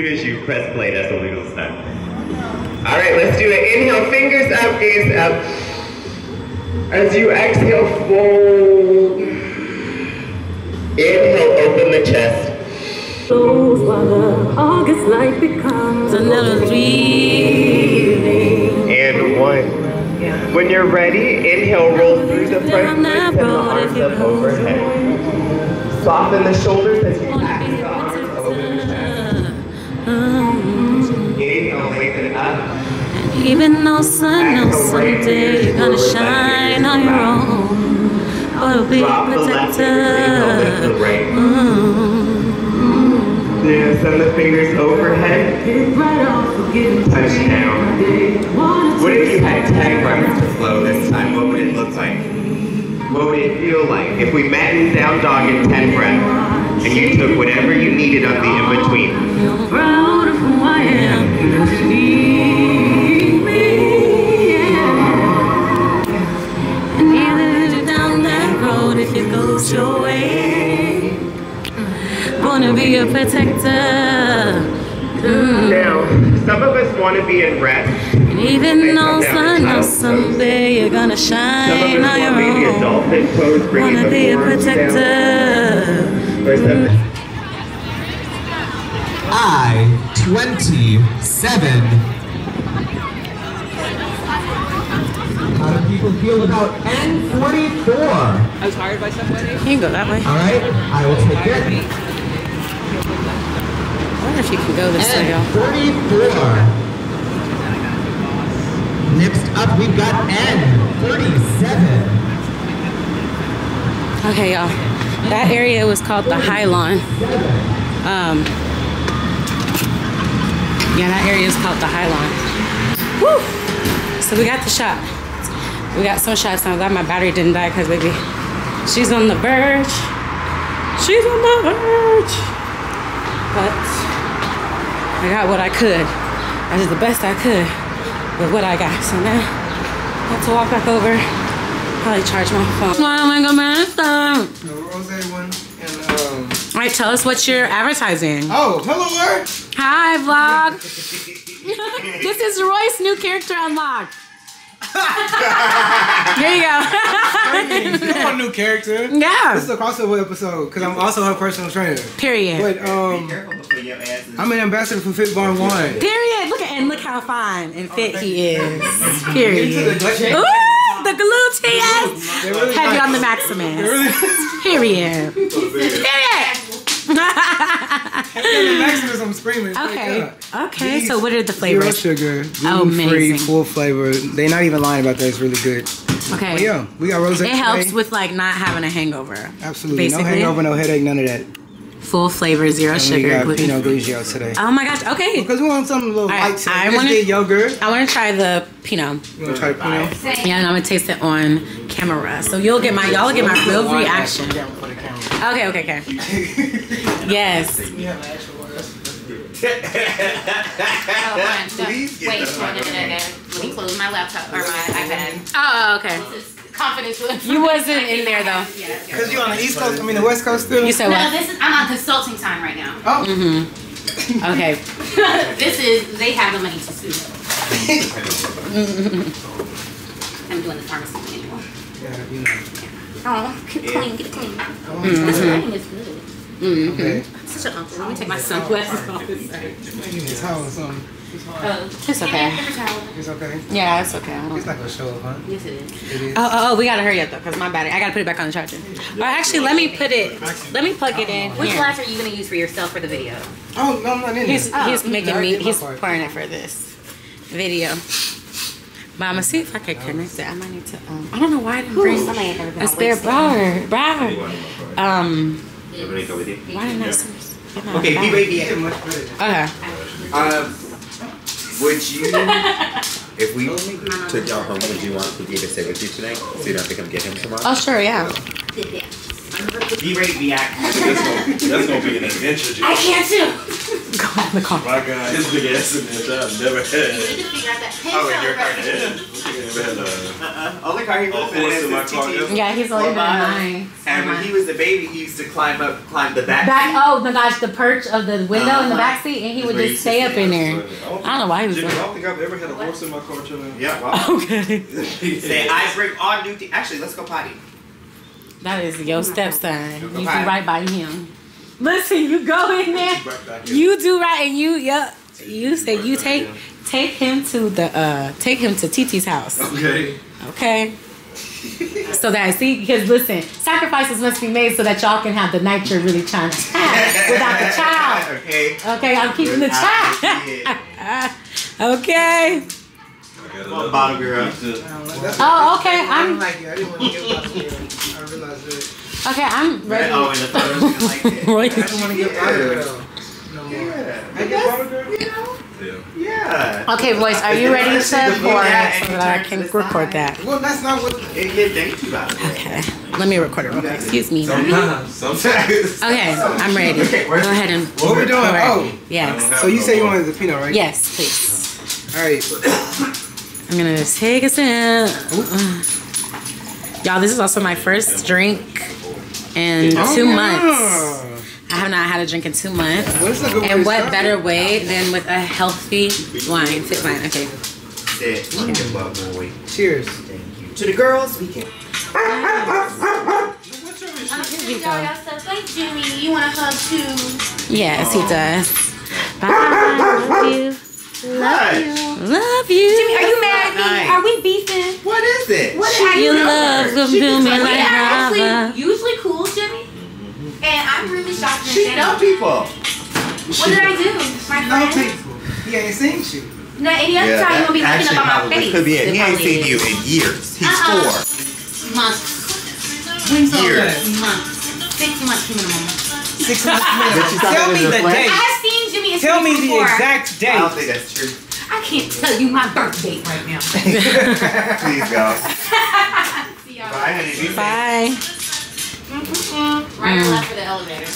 soon as you press play, that's when we will start. All right, let's do it. Inhale, fingers up, gaze up. As you exhale, fold. Inhale, open the chest. Flows while the August light becomes Another dream. And one. When you're ready, inhale, roll through the front foot, send the arms up overhead. Soften the shoulders as you Even though sun knows someday you're gonna shine on your own, but be a Drop the left finger, inhale, lift the protector. right. Mm. Send the fingers overhead, touch down. What if you had 10 breaths to flow this time? What would it look like? What would it feel like if we met in down dog in 10 breaths and you took whatever you needed on the in-between? it's your way. Wanna be a protector. Mm. Now, some of us want to be in red. And even though sun knows someday you're gonna shine on your own. Adult, wanna be a protector. Mm. I, 27, About N44. I was hired by somebody. You can go that way. All right, I will take it. I wonder if you can go this way, N44. Next up, we've got N37. Okay, y'all. That area was called the High Lawn. Um, yeah, that area is called the High Lawn. Woo! So we got the shot. We got some shots. I'm glad my battery didn't die because baby, she's on the verge. She's on the verge. But I got what I could. I did the best I could with what I got. So now I have to walk back over. Probably charge my phone. Oh my god, man. The rose one and um. All right, tell us what you're advertising. Oh, hello, Art. Hi, vlog. [laughs] this is Roy's new character unlocked. Here you go. you want a new character? yeah. This is a crossover episode because I'm also her personal trainer. Period. But um, Careful before your ass is. I'm an ambassador for FitVine Wine. Period. Look at and look how fine and fit he is. Into the Period. Ooh, the gluteus. Really Heavy like- on the they Maximus. really- Period. [laughs] Period. The Maximus, I'm screaming. okay. Up. Uh, okay. So what are the flavors? Zero sugar, Oh, gluten free, amazing. full flavor. They're not even lying about that. It's really good. Okay. But yeah, we got rose. It helps today. with like not having a hangover. absolutely basically. no hangover, no headache, none of that. Full flavor, zero And we sugar, got gluten. Pinot Grigio today. Oh my gosh. Okay. Because we want something a little Alright, light. today. I wanna- yogurt. I want to try the Pinot. You want to try the Pinot? Yeah, and I'm gonna taste it on camera. So you'll get my y'all get my real reaction. Okay, okay, okay. [laughs] Yes. Oh, one, so- Please get wait, the no, no, no, no, no. Let me close my laptop or my iPad. Oh, okay. This confidence. with- You wasn't in there though. Yeah. Because you're on the East Coast, I mean the West Coast still? You said No, what? this is. I'm on consulting time right now. Oh, Okay. [laughs] this is. They have the money to sue. [laughs] I'm doing the pharmacy manual. yeah, you know. Oh, get clean, get it clean. Mm-hmm. This writing is good. Okay. Such a uncle. Let me take my sunglasses off. Maybe it's how or something. Oh, It's okay. It's okay. Yeah, it's okay. I don't- It's not gonna show up, huh? Yes, it is. It is. Oh, oh, oh, we gotta hurry up though, cause my battery. I gotta put it back on the charger. Or actually, let me put it. Let me plug it in. Which here. glass are you gonna use for yourself for the video? Oh, no, I'm not in He's there. he's making me. He's part. pouring it for this video. But I'm gonna see if I can connect it. I might need to. Um, I don't know why I didn't bring Somebody ain't never been a on spare Wix. bar. Bar. Um, Everybody go with you? why didn't I? s- get my Okay, bar? be ready. You did much better. Okay. Um, would you, if we took y'all home, would you want Cookie to stay with you tonight? So you don't have to come get him tomorrow? Oh sure, yeah. Be ready, be active. That's gonna, that's gonna be an adventure, Jim. I can't too. Go in the car. My God, his big ass adventure I've never We had. need to figure out that peso. Oh, in your car. recipe. Never had a. Uh-uh. Only car he Oh, was in in my car, yeah. Yeah, he's only been Or mine. And when he was a baby, he used to climb up, climb the back. Back, oh my gosh, the perch of the window in the Uh-huh. back seat, and he would just stay up in there. I don't know why he was Jimmy, I don't think I've ever had a horse in my car, Yeah, [laughs] wow. Okay. Say, I bring all new things. Actually, let's go potty. That is your stepson. You do right by him. Listen, you go in there. Right back in. You do right, and you yep. You say you take take him to the uh take him to Titi's house. Okay. Okay. So that see, because listen, sacrifices must be made so that y'all can have the night you're really trying to have without the child. [laughs] Okay. Okay, I'm keeping the child. [laughs] okay. Well, girl. Oh, okay. I I'm don't like it. I didn't want to give out to you. I realized that. Okay. I'm ready. Oh, and the photos like [laughs] it. Roy- I don't want to give out no more. Yeah. I get You know? Yeah. Yeah. Okay, voice, are you ready to pour Yeah, so that I can record that? Well, that's not what. It get dainty about it. Okay, let me record it real quick. Excuse me. Okay, Sometimes. I'm ready. Okay, Go ahead and. What are we doing? pour. Oh, Yes. so you say you wanted the Pinot, right? Yes, please. All right. I'm gonna just take a sip. Y'all, this is also my first drink in Oh, two yeah. months. I have not had a drink in two months. Well, this is a good And to what start. better way than with a healthy wine? Fit wine. Okay. Sit. Look at well, boy. Cheers. Thank you. To the girls, we can. Uh, you go. Thank Jimmy. You want a hug too? Yes, he does. Bye. Love you. Hi. Love you. Jimmy, Are you mad at me? Are we beefing? What is it? What you? love come to me like lava. usually cool, Jimmy. I'm really shocked She you're know people. What did I do, my No friend? people. He ain't seen you. No, any other time you gonna be looking actually up on my probably face. could be it. It He ain't seen you in uh-uh. years. He's Uh-uh. four. Months. When's all Years. this? Months. Six months minimum. Six [laughs] months minimum. Tell me the a flex? I date. have seen Jimmy and Tell me Steve the before. exact I don't date. think that's true. I can't tell you my birth date right now. [laughs] Please go. [laughs] See y'all. Bye, honey. Bye. Mm-mm-mm. Right Mm. or left for the elevator?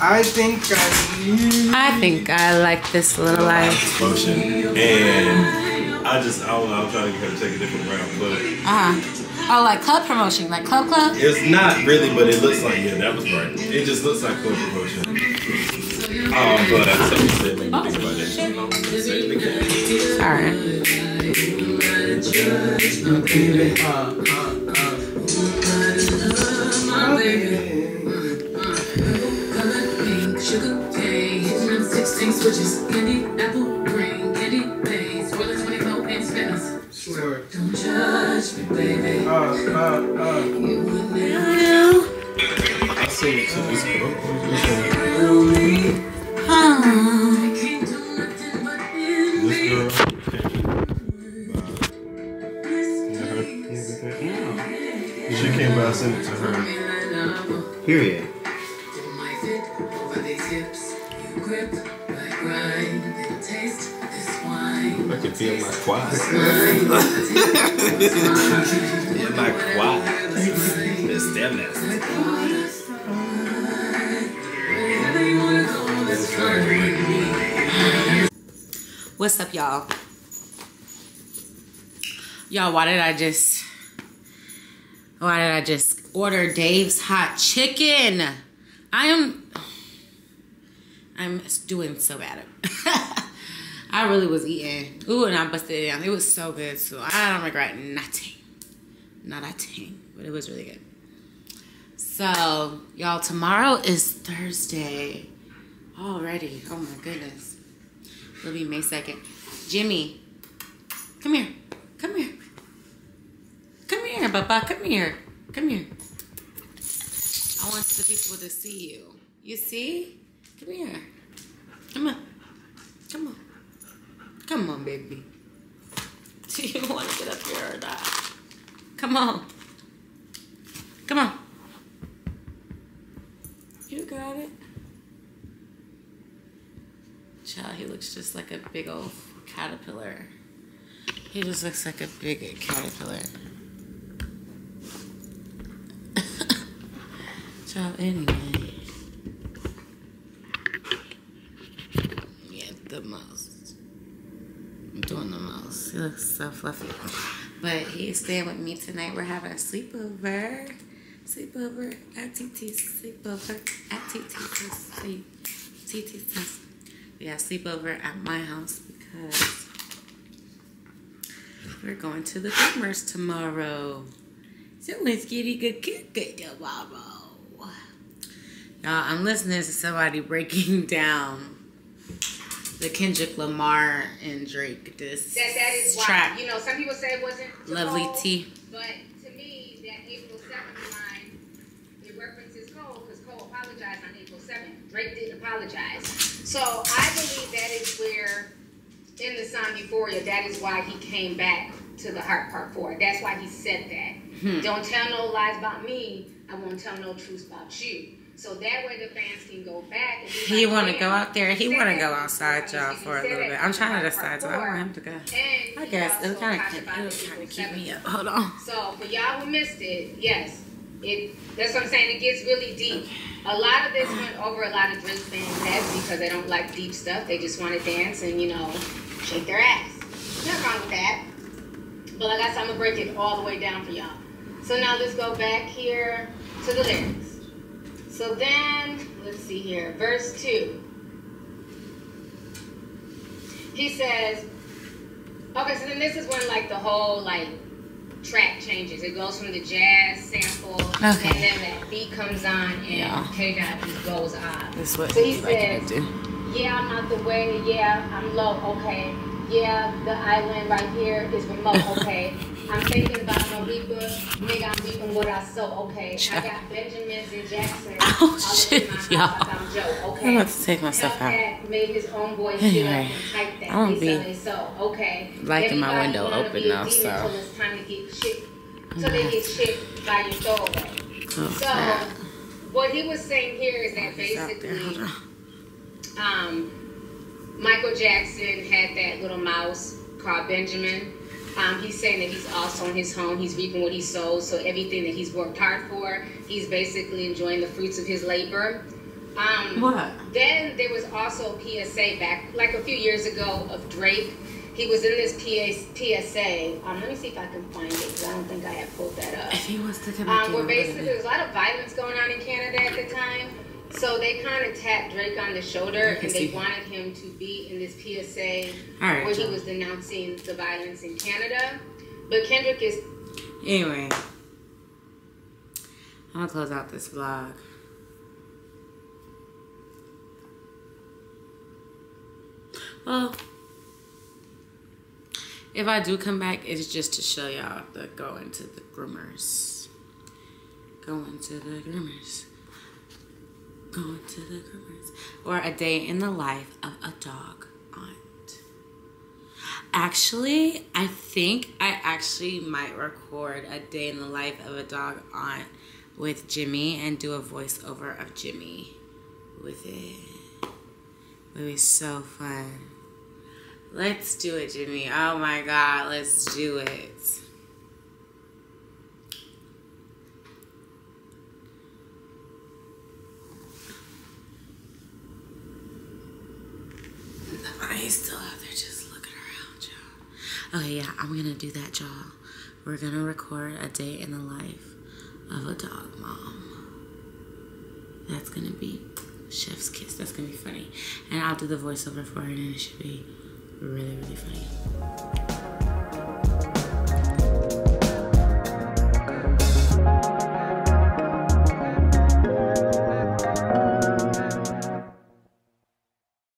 I think I. I think I like this little life. Motion. And I just, I don't know, I'm trying to get her to take a different route, but Uh huh. Oh, like club promotion, like club club. it's not really, but it looks like, yeah, that was right. It just looks like club promotion. Um, but something said made me think about that. shit. I'm gonna say it again. All right. Sugar cane, sixteen switches, candy, apple, green, candy, paste, rolling 24 and spinners. Swear. Don't judge me, baby. Uh, uh, uh. You would never know. I seen it too. It's cool. Wine. I can feel my quad. Wine. Yeah, my quad. It's damn nasty. Wherever you wanna go, that's fine with me. What's up, y'all? Y'all, why did I just why did I just order Dave's hot chicken? I am I'm doing so bad. [laughs] I really was eating. Ooh, and I busted it down. It was so good. So I don't regret nothing. Not a thing. But it was really good. So, y'all, tomorrow is Thursday. Already. Oh my goodness. It'll be May 2nd. Jimmy, come here. Come here. Come here, Papa. Come here. Come here. I want the people to see you. You see? Come here. Come on. Come on. Come on, baby. [laughs] Do you want to get up here or not? Come on. Come on. You got it. Child, he looks just like a big old caterpillar. He just looks like a big caterpillar. [laughs] Anyway. Yeah, the most. I'm doing the most. He looks so fluffy. But he's staying with me tonight. We're having a sleepover. Sleepover at TT's. Sleepover at TT's. TT's. We have sleepover at my house because we're going to the Dreamers tomorrow. So let's get a good kick tomorrow. I'm listening to somebody breaking [laughs] down the Kendrick Lamar and Drake this That that is why track. you know some people say it wasn't Lovely cold, tea. but to me that April seventh line it references Cole because Cole apologized on April seventh. Drake didn't apologize, so I believe that is where in the song Euphoria that is why he came back to the Heart Part Four. That's why he said that. Hmm. Don't tell no lies about me. I won't tell no truths about you. So that way the fans can go back. And He want to go out there. He want to go outside, y'all, for a little bit. I'm trying to decide. So I want him to go. And I guess it'll kind of about it'll kind of keep me up. Hold on. So for y'all who missed it, yes, it. That's what I'm saying. It gets really deep. A lot of this went over a lot of Drake fans' heads because they don't like deep stuff. They just want to dance and you know shake their ass. Nothing wrong with that. But like I said, I'm gonna break it all the way down for y'all. So now let's go back here to the lyrics. So then let's see here, verse two. He says, okay, so then this is when like the whole like track changes. It goes from the jazz sample, Okay. and then that beat comes on, and Yeah. K Dot just goes on. This is what So he says. Yeah, I'm out the way. Yeah, I'm low. Okay. Yeah, the island right here is remote. Okay. I'm thinking about reaper. Nigga, I'm what I sow. Okay. I got Benjamins and Jackson. [laughs] Oh, shit, y'all. I'm Joe. Okay. I'm about to take myself out. Hellcat made his own voice Anyway, like that. I won't They be so okay. liking my window open now, so- it's time to get shit. So they get shit by your throwaway. Oh, So crap. what he was saying here is that He's out there. Hold basically um, Michael Jackson had that little mouse called Benjamin, Um, he's saying that he's also in his home. He's reaping what he sows. So everything that he's worked hard for, he's basically enjoying the fruits of his labor. Um, What? Then there was also a PSA back like a few years ago of Drake. He was in this PA, PSA. Um, let me see if I can find it because I don't think I have pulled that up. If he was to come Um, where basically there was a lot of violence going on in Canada at the time. So they kind of tapped Drake on the shoulder and they wanted him to be in this PSA right, where he was denouncing the violence in Canada. But Kendrick is Anyway, I'm gonna close out this vlog. Well, if I do come back, it's just to show y'all the going to the groomers. Going to the groomers. Into the groomers. Or a day in the life of a dog aunt. Actually, I think I actually might record a day in the life of a dog aunt with Jimmy and do a voiceover of Jimmy with it. It would be so fun. Let's do it, Jimmy. Oh my god, let's do it. He's still out there just looking around, y'all. Okay, yeah, I'm gonna do that, y'all. We're gonna record a day in the life of a dog mom. That's gonna be chef's kiss. That's gonna be funny. And I'll do the voiceover for it and it should be really, really funny.